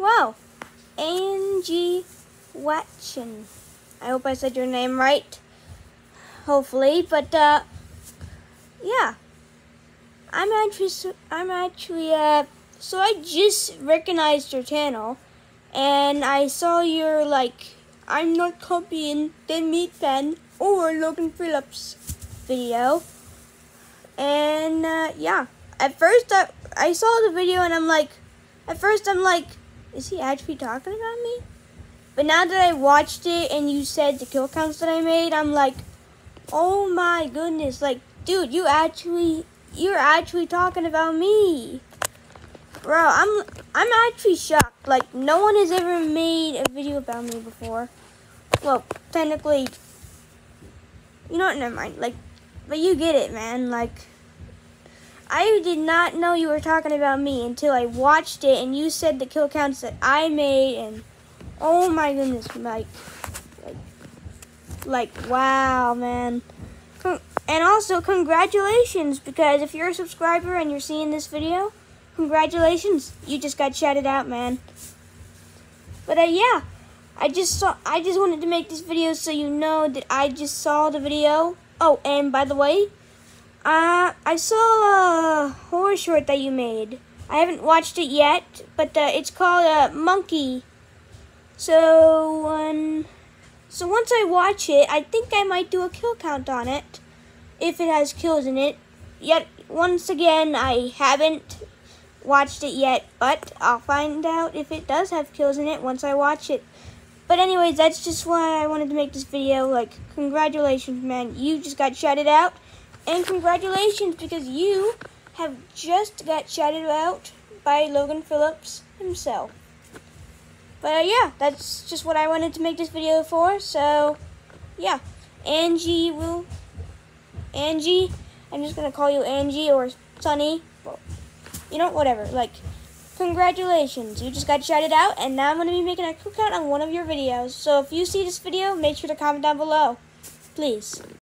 Wow, Angie Watson. I hope I said your name right. Hopefully, but uh, yeah. I'm actually, I'm actually, uh, so I just recognized your channel, and I saw your like, I'm not copying the meat pen or Logan Phillips video, and uh, yeah. At first, I, I saw the video and I'm like, at first I'm like, is he actually talking about me? But now that I watched it and you said the kill counts that I made, I'm like, oh my goodness, like, dude, you actually, you're actually talking about me. Bro, I'm, I'm actually shocked. Like, no one has ever made a video about me before. Well, technically, you know what, never mind. Like, but you get it, man. Like, I did not know you were talking about me until I watched it and you said the kill counts that I made and oh my goodness, like, like, like wow, man. And also, congratulations, because if you're a subscriber and you're seeing this video, congratulations, you just got shouted out, man. But uh, yeah, I just saw, I just wanted to make this video so you know that I just saw the video. Oh, and by the way, uh, I saw a horror short that you made. I haven't watched it yet, but uh, it's called uh, Monkey. So, um, so once I watch it, I think I might do a kill count on it, if it has kills in it. Yet, once again, I haven't watched it yet, but I'll find out if it does have kills in it once I watch it. But anyways, that's just why I wanted to make this video. Like, congratulations, man. You just got shouted out. And congratulations because you have just got shouted out by Logan Phillips himself. But uh, yeah, that's just what I wanted to make this video for. So yeah, Angie will, Angie, I'm just going to call you Angie or Sunny. Well, you know, whatever. Like, congratulations. You just got shouted out and now I'm going to be making a quick count on one of your videos. So if you see this video, make sure to comment down below. Please.